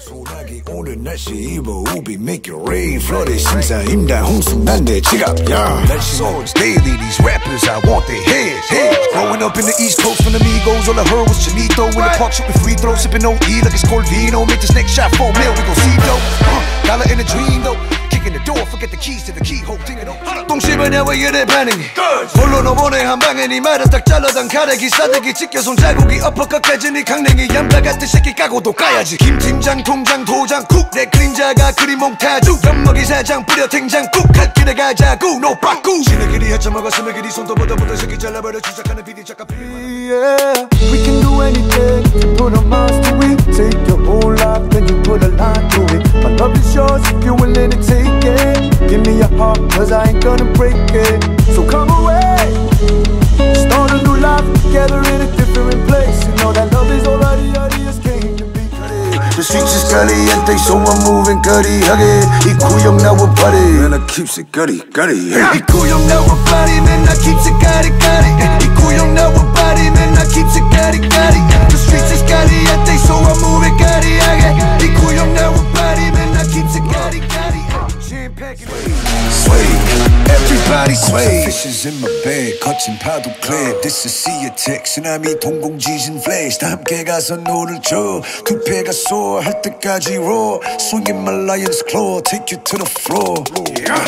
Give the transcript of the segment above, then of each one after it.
소나기 오늘 날씨 입어 우비 make it rain flooded 심사임당 홍순난 내 지갑 yeah So it's daily these rappers I want their heads heads Growing up in the east coast from the Migos all I heard was Chinito In the park shooting free throws sipping OE like it's Corvino Make this next shot four mil we gon' see though uh, Dollar in a dream though Kicking the door, forget the keys to the keyhole. Tingin' 똥 씹으냐 왜 이래 반응이 홀로 너보내 한 방에 네 말은 딱 잘라던 가래기 싸대기 찢겨 손자국이 엎어까지 네 강냉이 얌바 같은 새끼 까고도 까야지 김 팀장 통장 도장 쿡내 그림자가 그림 몽타주 엿먹이 사장 뿌려 탱장 쿡할 길에 가자구 노 빠꾸 지네끼리 헤쳐먹어 스매끼리 손도 보다 보다 새끼 잘라버려 주작하는 비디 작가 Yeah, we can do anything. Put a minds to it. Take your whole life, then you put a line to it. My love is yours if you're willing to take cause I ain't gonna break it. So come away. Start a new life together in a different place. You know that love is all that the ideas came to be. The streets is caliente, so I'm moving 거리하게 이 구역 나와 party Man, I keeps it gutty, gutty hey. 이 구역 나와 party, man, I keeps it gutty, gutty 이 구역 나와 party, man, I keeps it gutty, gutty everybody sway Fishes in my bed, 거친 파도 clear This is sea attack, 쓰나미 동공지진 flash 다 함께 가서 노를 줘 두 배가 소할 때까지 raw Swinging my lion's claw, take you to the floor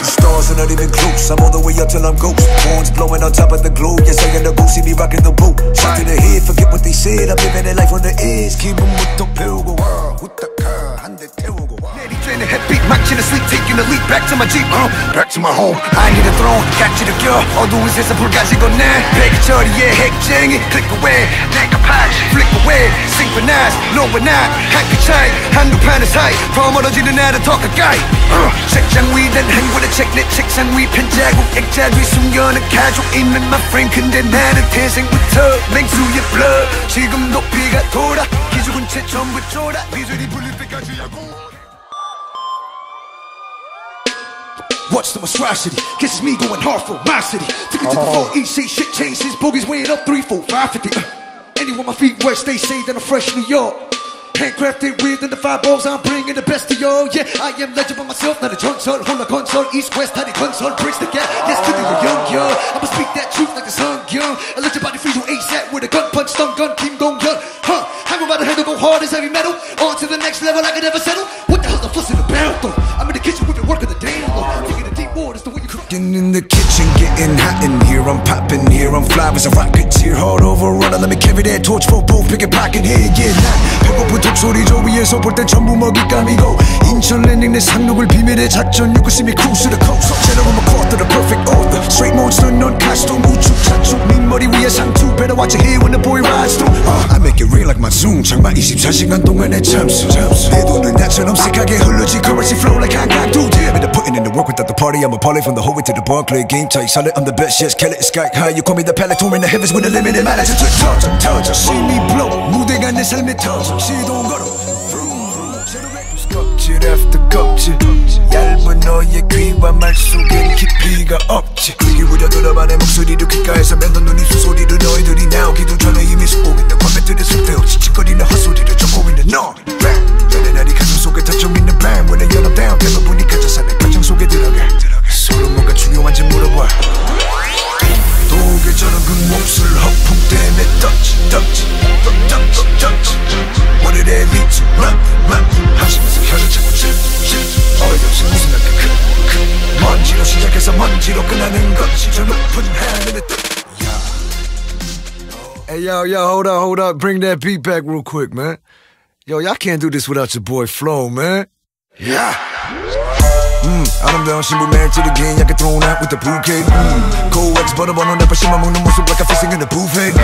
Stars are not even close, I'm all the way up till I'm ghost Horns blowing on top of the globe, yes I am the boost, see me rocking the boat Shot to the head, forget what they said, I'm living that life on the edge 기분부터 배우고 후딱하 한대 내리쬐는 햇빛 망치는 sleep, taking a leap back to my jeep, uh, back to my home. I need a throne, 갓지를 껴 어두운 세상 불 가지고 내 백처리의 핵쟁이 click away 내가 파지. Flick away synchronize 너와 나 한끗 차이 한두 판의 사이 더 멀어지는 나를 더 가까이. Uh, 책장 위단 한 권의 책내 책상 위. 편자국 액자 뒤 숨겨는 가족. 있는 my friend 근데 나는 태생부터 맹수의 blood 지금도 피가 돌아 기죽은 채 전부 쫄아. 비줄이 불릴 때까지 하고 much demonstrosity. Kisses me going hard for my city. Took it to the 4 EC, shit changes. Boogies weighing up 3, 4, 5, 50. Uh, anywhere my feet west, they say that I'm fresh New York. Handcrafted within the five balls, I'm bringing the best to y'all. Yeah, I am legend by myself, not a console. Hold a console, east, west, how they console. Bricks the gap, yes, to the young girl. I'ma speak that truth like a song, young. I let your body free, ace ASAP with a gun punch, stun gun, team going, young. Huh, hang about the handle, go hard as heavy metal. On to the next level, I could never settle. getting hot in here. I'm popping here. I'm fly as a rocketeer. Hard overrunner. Let me carry that torch for both. Pick a pocket here. Yeah, 난 배고픈 독소리 저 위에서 볼 땐 전부 먹잇감이고 인천 랜딩 내 상륙을 비밀의 작전 유구심이 cruise to the coast. General MacArthur, the perfect author. Straight monster, non costume. 우측 좌측 민머리 위에 상투. Better watch it here when the boy rides through. Uh, I make it rain like my zoom. 장마 24시간 동안의 잠수. 내 돈은 나처럼 시크하게 흐르지. Currency flow like 한강두. Yeah, me putting in the work without the party. I'm a parlay from the hallway to the bar. Play game tight, solid. I'm the best. Yes, kill it. Sky high. You call me the Peloton in the heavens with a limited manager. 터져, 터져. See me blow. 무대가 내 삶에 터져. 시동 걸어. 껍질 after 껍질 얇은 너의 귀와 말 속엔 깊이 가 없지. 기울여 들어봐 내 목소리를 귓가에서 맴돈 눈이 수소리를 너희들이 나오기도 전에 이미 숨고 있는 컴퓨터의 숲에어 지직거리는 헛 지로 끝나는 것이 저 높은 하늘에 떠 Hey yo yo hold up hold up bring that beat back real quick man Yo y'all can't do this without your boy Flo man Yeah 음, 아름다운 신부 매일찌르 긴 약간 thrown out with the bouquet 음, coex 버려버려 내 발심만 먹는 모습 like a facing in the buffet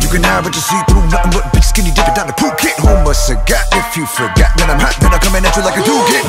You can hide but you see through nothing but big skinny dipping down the Phuket Homeless forgot if you forgot that I'm hot Then I'm coming at you like a dookie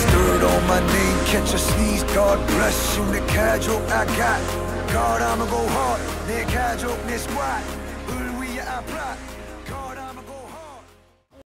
Stirred on my name, catch a sneeze God bless you 내 가족 I got God I'ma go hard 내 가족 내 squad 을 위해 I plot